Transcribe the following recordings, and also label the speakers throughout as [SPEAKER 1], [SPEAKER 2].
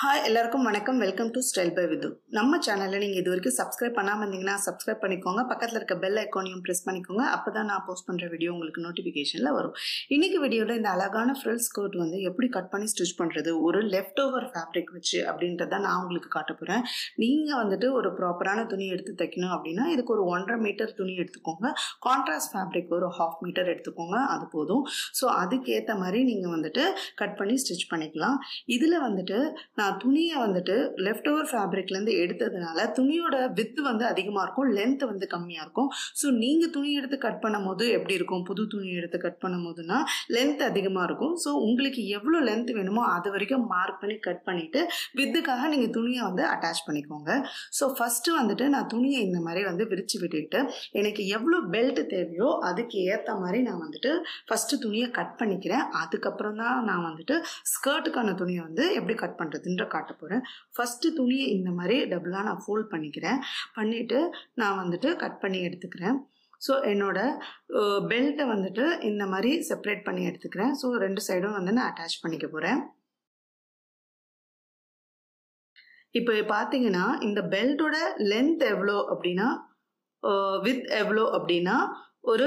[SPEAKER 1] Hi எல்லாருக்கும் வணக்கம். Welcome to style by Vidhu நம்ம சேனலில் நீங்கள் இது வரைக்கும் சப்ஸ்கிரைப் பண்ணாமல் இருந்தீங்கன்னா சப்ஸ்கிரைப் பண்ணிக்கோங்க. பக்கத்தில் இருக்க பெல் ஐக்கானையும் ப்ரெஸ் பண்ணிக்கோங்க. அப்போ தான் நான் போஸ்ட் பண்ணுற வீடியோ உங்களுக்கு நோட்டிஃபிகேஷனில் வரும். இன்னைக்கு வீடியோவில் இந்த அழகான ஃப்ரில் ஸ்கர்ட் வந்து எப்படி கட் பண்ணி ஸ்டிச் பண்ணுறது ஒரு லெஃப்ட் ஓவர் ஃபேப்ரிக் வச்சு அப்படின்றத நான் உங்களுக்கு காட்ட போகிறேன் நீங்கள் வந்துட்டு ஒரு ப்ராப்பரான துணி எடுத்து தைக்கணும் அப்படின்னா இதுக்கு ஒரு ஒன்றரை மீட்டர் துணி எடுத்துக்கோங்க. கான்ட்ராஸ்ட் ஃபேப்ரிக் ஒரு ஹாஃப் மீட்டர் எடுத்துக்கோங்க. அது போதும். ஸோ அதுக்கேற்ற மாதிரி நீங்கள் வந்துட்டு கட் பண்ணி ஸ்டிச் பண்ணிக்கலாம். இதில் வந்துட்டு நான் நான் துணியை வந்துட்டு லெஃப்ட் ஓவர் ஃபேப்ரிக்லேருந்து எடுத்ததுனால துணியோட வித்து வந்து அதிகமாக இருக்கும் லென்த் வந்து கம்மியாக இருக்கும். ஸோ நீங்கள் துணி எடுத்து கட் பண்ணும் போது எப்படி இருக்கும்? புது துணி எடுத்து கட் பண்ணும் போதுனா லென்த் அதிகமாக இருக்கும். ஸோ உங்களுக்கு எவ்வளோ லென்த் வேணுமோ அது வரைக்கும் மார்க் பண்ணி கட் பண்ணிவிட்டு வித்துக்காக நீங்கள் துணியை வந்து அட்டாச் பண்ணிக்கோங்க. ஸோ ஃபஸ்ட்டு வந்துட்டு நான் துணியை இந்த மாதிரி வந்து விரித்து விட்டுட்டு எனக்கு எவ்வளோ பெல்ட் தேவையோ அதுக்கு ஏற்ற மாதிரி நான் வந்துட்டு ஃபஸ்ட்டு துணியை கட் பண்ணிக்கிறேன். அதுக்கப்புறம் தான் நான் வந்துட்டு ஸ்கர்ட்டுக்கான துணியை வந்து எப்படி கட் பண்ணுறதுன்னு பண்ணுறதுன்ற காட்ட போகிறேன் ஃபஸ்ட்டு துணியை இந்த மாதிரி டபுளாக நான் ஃபோல்ட் பண்ணிக்கிறேன். பண்ணிவிட்டு நான் வந்துட்டு கட் பண்ணி எடுத்துக்கிறேன். ஸோ என்னோட பெல்ட்டை வந்துட்டு இந்த மாதிரி செப்பரேட் பண்ணி எடுத்துக்கிறேன். ஸோ ரெண்டு சைடும் வந்து நான் அட்டாச் பண்ணிக்க போகிறேன் இப்போ பார்த்தீங்கன்னா இந்த பெல்ட்டோட லென்த் எவ்வளோ அப்படின்னா வித் எவ்வளோ அப்படின்னா ஒரு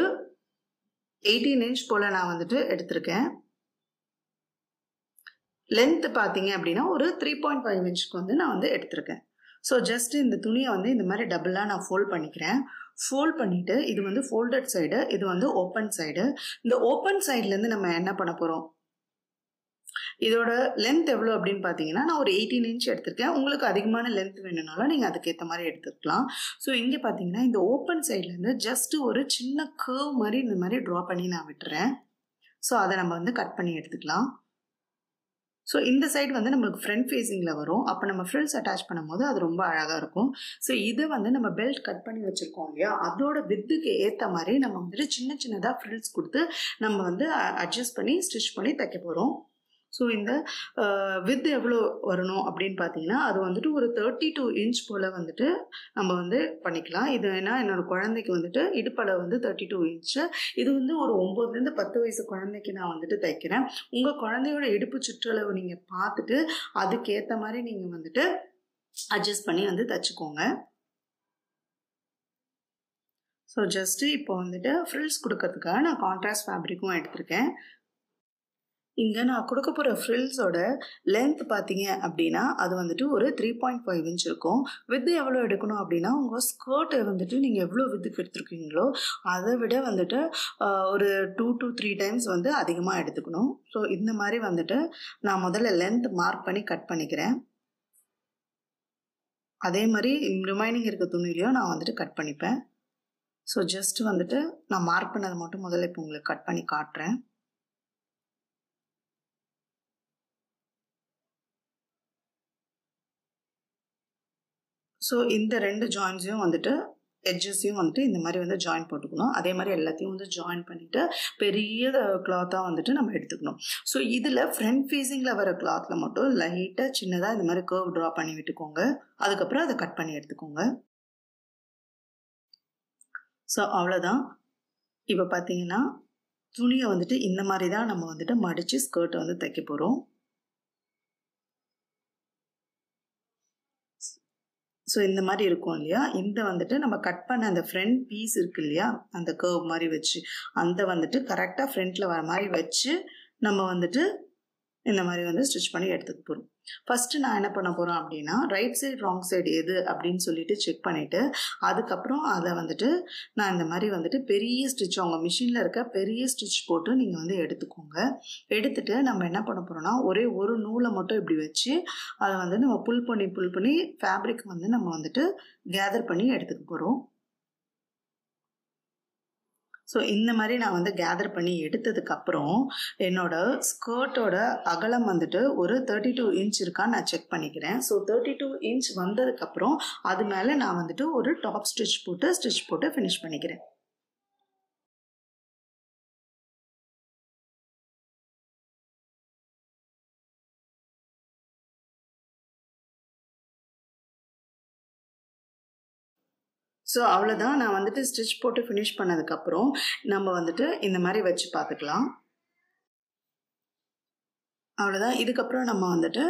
[SPEAKER 1] எயிட்டீன் இன்ச் போல் நான் வந்துட்டு எடுத்திருக்கேன். லென்த் பார்த்தீங்க அப்படின்னா ஒரு த்ரீ பாயிண்ட் ஃபைவ் இன்ச்சுக்கு வந்து நான் வந்து எடுத்திருக்கேன். ஸோ ஜஸ்ட் இந்த துணியை வந்து இந்த மாதிரி டபுளாக நான் ஃபோல்ட் பண்ணிக்கிறேன். ஃபோல்ட் பண்ணிவிட்டு இது வந்து ஃபோல்டட் சைடு இது வந்து ஓப்பன் சைடு இந்த ஓப்பன் சைட்லேருந்து நம்ம என்ன பண்ண போகிறோம் இதோட லென்த் எவ்வளோ அப்படின்னு பார்த்தீங்கன்னா நான் ஒரு எயிட்டீன் இன்ச் எடுத்திருக்கேன். உங்களுக்கு அதிகமான லென்த் வேணும்னாலும் நீங்கள் அதுக்கேற்ற மாதிரி எடுத்துக்கலாம். ஸோ இங்கே பார்த்தீங்கன்னா இந்த ஓப்பன் சைட்லேருந்து ஜஸ்ட் ஒரு சின்ன கேர்வ் மாதிரி இந்த மாதிரி ட்ரா பண்ணி நான் விட்டுறேன். ஸோ அதை நம்ம வந்து கட் பண்ணி எடுத்துக்கலாம். ஸோ இந்த சைடு வந்து நம்மளுக்கு ஃப்ரண்ட் ஃபேஸிங்கில் வரும். அப்போ நம்ம ஃப்ரில்ஸ் அட்டாச் பண்ணும்போது அது ரொம்ப அழகாக இருக்கும். ஸோ இதை வந்து நம்ம பெல்ட் கட் பண்ணி வச்சுருக்கோம் இல்லையா? அதோட வித்துக்கு ஏற்ற மாதிரி நம்ம வந்துட்டு சின்ன சின்னதாக ஃப்ரில்ஸ் கொடுத்து நம்ம வந்து அட்ஜஸ்ட் பண்ணி ஸ்டிச் பண்ணி தைக்க போகிறோம் ஸோ இந்த வித் எவ்வளோ வரணும் அப்படின்னு பார்த்தீங்கன்னா அது வந்துட்டு ஒரு தேர்ட்டி டூ இன்ச் போல் வந்துட்டு நம்ம வந்து பண்ணிக்கலாம். இது ஏன்னா என்னோட குழந்தைக்கு வந்துட்டு இடுப்பளவு வந்து தேர்ட்டி டூ இன்ச்சு இது வந்து ஒரு ஒம்போதுலேருந்து பத்து வயசு குழந்தைக்கு நான் வந்துட்டு தைக்கிறேன். உங்கள் குழந்தையோட இடுப்பு சுற்றளவு நீங்கள் பார்த்துட்டு அதுக்கேற்ற மாதிரி நீங்கள் வந்துட்டு அட்ஜஸ்ட் பண்ணி வந்து தைச்சிக்கோங்க. ஸோ ஜஸ்ட்டு இப்போ வந்துட்டு ஃப்ரில்ஸ் கொடுக்கறதுக்காக நான் கான்ட்ராஸ்ட் ஃபேப்ரிக்கும் எடுத்திருக்கேன். இங்கே நான் கொடுக்க போகிற ஃப்ரில்ஸோட லென்த் பார்த்தீங்க அப்படின்னா அது வந்துட்டு ஒரு த்ரீ பாயிண்ட் ஃபைவ் இன்ச் இருக்கும். வித்து எவ்வளோ எடுக்கணும் அப்படின்னா உங்கள் ஸ்கர்ட்டை வந்துட்டு நீங்கள் எவ்வளோ வித்துக்கு எடுத்துருக்கீங்களோ அதை விட வந்துட்டு ஒரு டூ டு த்ரீ டைம்ஸ் வந்து அதிகமாக எடுத்துக்கணும். ஸோ இந்த மாதிரி வந்துட்டு நான் முதல்ல லென்த் மார்க் பண்ணி கட் பண்ணிக்கிறேன். அதே மாதிரி ரிமைனிங் இருக்க துணிலையும் நான் வந்துட்டு கட் பண்ணிப்பேன். ஸோ ஜஸ்ட் வந்துட்டு நான் மார்க் பண்ணதை மட்டும் முதல்ல இப்போ உங்களுக்கு கட் பண்ணி காட்டுறேன். ஸோ இந்த ரெண்டு ஜாயின்ஸையும் வந்துட்டு எட்ஜஸையும் வந்துட்டு இந்த மாதிரி வந்து ஜாயின் போட்டுக்கணும். அதே மாதிரி எல்லாத்தையும் வந்து ஜாயின் பண்ணிவிட்டு பெரிய கிளாத்தாக வந்துட்டு நம்ம எடுத்துக்கணும். ஸோ இதில் ஃப்ரண்ட் ஃபேஸிங்கில் வர கிளாத்தில் மட்டும் லைட்டாக சின்னதாக இந்த மாதிரி கர்வ் ட்ரா பண்ணி விட்டுக்கோங்க. அதுக்கப்புறம் அதை கட் பண்ணி எடுத்துக்கோங்க. ஸோ அவ்வளோதான் இப்போ பார்த்தீங்கன்னா துணியை வந்துட்டு இந்த மாதிரி தான் நம்ம வந்துட்டு மடித்து ஸ்கர்ட்டை வந்து தைக்க போகிறோம் ஸோ இந்த மாதிரி இருக்கும் இல்லையா? இந்த வந்துட்டு நம்ம கட் பண்ண அந்த ஃப்ரண்ட் பீஸ் இருக்கு இல்லையா? அந்த கர்வ் மாதிரி வச்சு. அந்த வந்துட்டு கரெக்டாக ஃப்ரண்ட்டில் வர மாதிரி வச்சு நம்ம வந்துட்டு இந்த மாதிரி வந்து ஸ்டிச் பண்ணி எடுத்துக்க போகிறோம் ஃபஸ்ட்டு நான் என்ன பண்ண போகிறோம் அப்படின்னா ரைட் சைடு ராங் சைடு எது அப்படின்னு சொல்லிட்டு செக் பண்ணிவிட்டு அதுக்கப்புறம் அதை வந்துட்டு நான் இந்த மாதிரி வந்துட்டு பெரிய ஸ்டிச் அவங்க மிஷினில் இருக்க பெரிய ஸ்டிச் போட்டு நீங்கள் வந்து எடுத்துக்கோங்க. எடுத்துகிட்டு நம்ம என்ன பண்ண போகிறோம்னா ஒரே ஒரு நூலை மட்டும் இப்படி வச்சு அதை வந்து நம்ம புல் பண்ணி புல் பண்ணி ஃபேப்ரிக் வந்து நம்ம வந்துட்டு கேதர் பண்ணி எடுத்துக்க போகிறோம் ஸோ இந்த மாதிரி நான் வந்து கேதர் பண்ணி எடுத்ததுக்கப்புறம் என்னோட ஸ்கர்ட்டோட அகலம் வந்துட்டு ஒரு தேர்ட்டி டூ இன்ச் இருக்கான்னு நான் செக் பண்ணிக்கிறேன். ஸோ தேர்ட்டி டூ இன்ச் வந்ததுக்கப்புறம் அது மேலே நான் வந்துட்டு ஒரு டாப் ஸ்டிச் போட்டு ஸ்டிச் போட்டு ஃபினிஷ் பண்ணிக்கிறேன். ஸோ அவ்வளோதான் நான் வந்துட்டு ஸ்டிச் போட்டு ஃபினிஷ் பண்ணதுக்கப்புறம் நம்ம வந்துட்டு இந்த மாதிரி வச்சு பார்த்துக்கலாம். அவ்வளோதான் இதுக்கப்புறம் நம்ம வந்துட்டு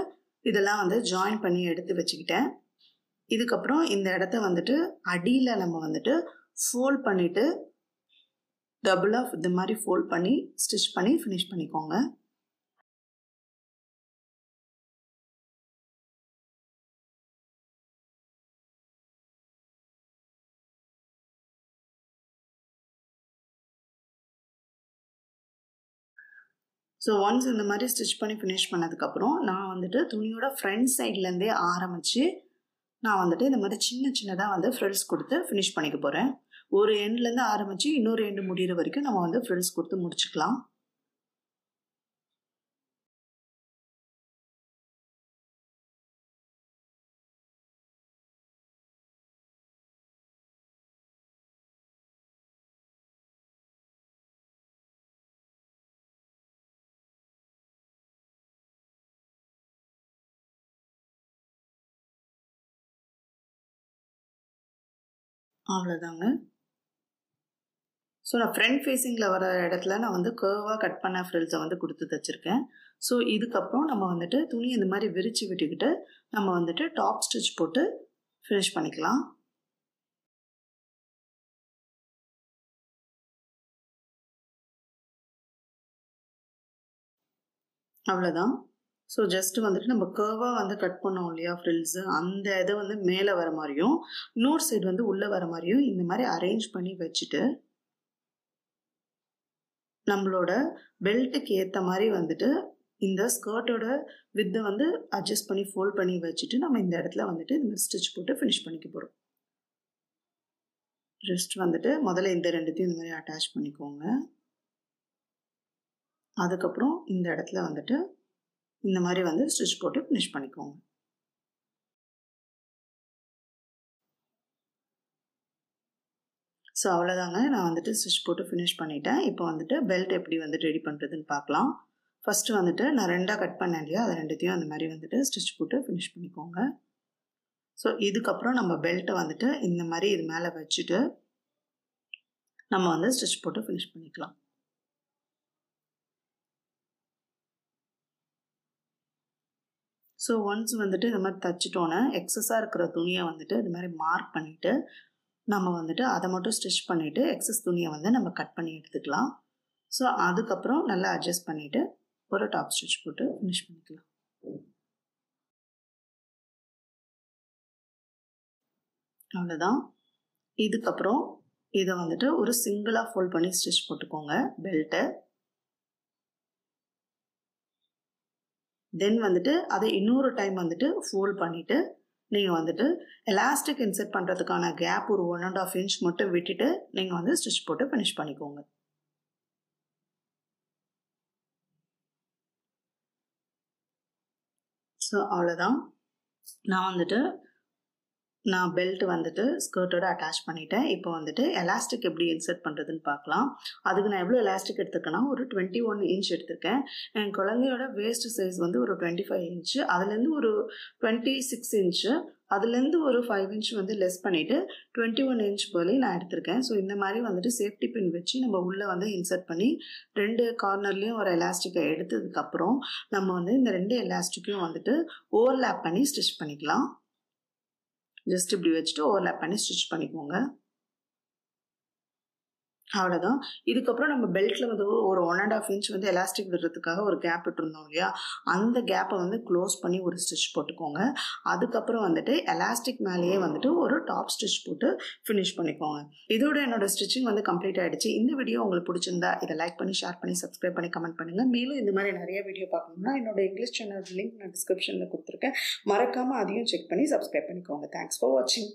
[SPEAKER 1] இதெல்லாம் வந்து ஜாயின் பண்ணி எடுத்து வச்சுக்கிட்டேன். இதுக்கப்புறம் இந்த இடத்த வந்துட்டு அடியில் நம்ம வந்துட்டு ஃபோல்ட் பண்ணிவிட்டு டபுளாக இந்த மாதிரி ஃபோல்ட் பண்ணி ஸ்டிச் பண்ணி ஃபினிஷ் பண்ணிக்கோங்க. ஸோ ஒன்ஸ் இந்த மாதிரி ஸ்டிச் பண்ணி ஃபினிஷ் பண்ணதுக்கப்புறம் நான் வந்துட்டு துணியோட ஃப்ரண்ட் சைட்லேருந்தே ஆரம்பித்து நான் வந்துட்டு இந்த மாதிரி சின்ன சின்னதாக வந்து ஃப்ரில்ஸ் கொடுத்து ஃபினிஷ் பண்ணிக்க போகிறேன் ஒரு எண்ட்லேருந்து ஆரம்பித்து இன்னொரு எண்டு முடிகிற வரைக்கும் நம்ம வந்து ஃப்ரில்ஸ் கொடுத்து முடிச்சுக்கலாம். அவ்வளோதாங்க ஸோ நான் ஃப்ரண்ட் ஃபேஸிங்கில் வர இடத்துல நான் வந்து கேர்வாக கட் பண்ண ஃப்ரில்ஸை வந்து கொடுத்து தச்சுருக்கேன். ஸோ இதுக்கப்புறம் நம்ம வந்துட்டு துணி இந்த மாதிரி விரித்து விட்டுக்கிட்டு நம்ம வந்துட்டு டாப் ஸ்டிச் போட்டு ஃபினிஷ் பண்ணிக்கலாம். அவ்வளோதான் ஸோ ஜஸ்ட் வந்துட்டு நம்ம கேர்வாக வந்து கட் பண்ணோம் இல்லையா ஃப்ரில்ஸு அந்த இதை வந்து மேலே வர மாதிரியும் இன்னொரு சைடு வந்து உள்ளே வர மாதிரியும் இந்த மாதிரி அரேஞ்ச் பண்ணி வச்சுட்டு நம்மளோட பெல்ட்டுக்கு ஏற்ற மாதிரி வந்துட்டு இந்த ஸ்கர்ட்டோட வித்தை வந்து அட்ஜஸ்ட் பண்ணி ஃபோல்ட் பண்ணி வச்சுட்டு நம்ம இந்த இடத்துல வந்துட்டு இந்த ஸ்டிச் போட்டு ஃபினிஷ் பண்ணிக்க போகிறோம் ஜஸ்ட் வந்துட்டு முதல்ல இந்த ரெண்டுத்தையும் இந்த மாதிரி அட்டாச் பண்ணிக்கோங்க. அதுக்கப்புறம் இந்த இடத்துல வந்துட்டு இந்த மாதிரி வந்து ஸ்டிச் போட்டு ஃபினிஷ் பண்ணிக்கோங்க. ஸோ அவ்வளோதாங்க நான் வந்துட்டு ஸ்டிச் போட்டு ஃபினிஷ் பண்ணிட்டேன். இப்போ வந்துட்டு பெல்ட் எப்படி வந்துட்டு ரெடி பண்ணுறதுன்னு பார்க்கலாம். ஃபஸ்ட்டு வந்துட்டு நான் ரெண்டாக கட் பண்ணேன் இல்லையா? அதை ரெண்டுத்தையும் அந்த மாதிரி வந்துட்டு ஸ்டிச் போட்டு ஃபினிஷ் பண்ணிக்கோங்க. ஸோ இதுக்கப்புறம் நம்ம பெல்ட்டை வந்துட்டு இந்த மாதிரி இது மேலே வச்சுட்டு நம்ம வந்து ஸ்டிச் போட்டு ஃபினிஷ் பண்ணிக்கலாம். ஸோ ஒன்ஸ் வந்துட்டு இந்த மாதிரி தைச்சிட்டோன்னே எக்ஸஸாக இருக்கிற துணியை வந்துட்டு இது மாதிரி மார்க் பண்ணிவிட்டு நம்ம வந்துட்டு அதை மட்டும் ஸ்டிச் பண்ணிவிட்டு எக்ஸஸ் துணியை வந்து நம்ம கட் பண்ணி எடுத்துக்கலாம். ஸோ அதுக்கப்புறம் நல்லா அட்ஜஸ்ட் பண்ணிவிட்டு ஒரு டாப் ஸ்டிச் போட்டு ஃபினிஷ் பண்ணிக்கலாம். அவ்வளோதான் இதுக்கப்புறம் இதை வந்துட்டு ஒரு சிங்கிளாக ஃபோல்ட் பண்ணி ஸ்டிச் போட்டுக்கோங்க பெல்ட்டை தென் வந்துட்டு அதை இன்னொரு டைம் வந்துட்டு ஃபோல்ட் பண்ணிவிட்டு நீங்கள் வந்துட்டு எலாஸ்டிக் இன்செர்ட் பண்ணுறதுக்கான கேப் ஒரு ஒன் அண்ட் ஆஃப் இன்ச் மட்டும் விட்டுட்டு நீங்கள் வந்து ஸ்டிச் போட்டு ஃபினிஷ் பண்ணிக்கோங்க. ஸோ அவ்வளோதான் நான் வந்துட்டு நான் பெல்ட் வந்துட்டு ஸ்கர்ட்டோட அட்டாச் பண்ணிட்டேன். இப்போ வந்துட்டு எலாஸ்டிக் எப்படி இன்சர்ட் பண்ணுறதுன்னு பார்க்கலாம். அதுக்கு நான் எவ்வளோ எலாஸ்டிக் எடுத்துருக்கேன்னா ஒரு டுவெண்ட்டி ஒன் இன்ச் எடுத்திருக்கேன். என் குழந்தையோட வேஸ்ட் சைஸ் வந்து ஒரு டுவெண்ட்டி ஃபைவ் இன்ச்சு அதுலேருந்து ஒரு டுவெண்ட்டி சிக்ஸ் இன்ச்சு அதுலேருந்து ஒரு ஃபைவ் இன்ச் வந்து லெஸ் பண்ணிவிட்டு டுவெண்ட்டி ஒன் இன்ச் போலே நான் எடுத்திருக்கேன். ஸோ இந்த மாதிரி வந்துட்டு சேஃப்டி பின் வச்சு நம்ம உள்ளே வந்து இன்சர்ட் பண்ணி ரெண்டு கார்னர்லேயும் ஒரு எலாஸ்டிக்கை எடுத்ததுக்கப்புறம் நம்ம வந்து இந்த ரெண்டு எலாஸ்டிக்கையும் வந்துட்டு ஓவர்லேப் பண்ணி ஸ்டிச் பண்ணிக்கலாம். ஜஸ்ட் இப்படி வச்சுட்டு ஓவர்லேப் பண்ணி ஸ்டிச் பண்ணிக்கோங்க. அவ்வளோதான் இதுக்கப்புறம் நம்ம பெல்ட்டில் வந்து ஒரு ஒன் அண்ட் ஆஃப் இன்ச் வந்து எலாஸ்டிக் விடுறதுக்காக ஒரு கேப் விட்டுருந்தோம் இல்லையா? அந்த கேப்பை வந்து க்ளோஸ் பண்ணி ஒரு ஸ்டிச் போட்டுக்கோங்க. அதுக்கப்புறம் வந்துட்டு எலாஸ்டிக் மேலேயே வந்துட்டு ஒரு டாப் ஸ்டிச் போட்டு ஃபினிஷ் பண்ணிக்கோங்க. இதோட என்னோட ஸ்டிச்சிங் வந்து கம்ப்ளீட் ஆகிடுச்சு இந்த வீடியோ உங்களுக்கு பிடிச்சிருந்தா இதை லைக் பண்ணி ஷேர் பண்ணி சப்ஸ்கிரைப் பண்ணி கமெண்ட் பண்ணுங்கள் மேலும் இந்த மாதிரி நிறைய வீடியோ பார்க்கணும்னா என்னோட இங்கிலீஷ் சேனல் லிங்க் நான் டிஸ்கிரிப்ஷனில் கொடுத்துருக்கேன். மறக்காமல் அதையும் செக் பண்ணி சப்ஸ்கிரைப் பண்ணிக்கோங்க. தேங்க்ஸ் ஃபார் வாட்சிங்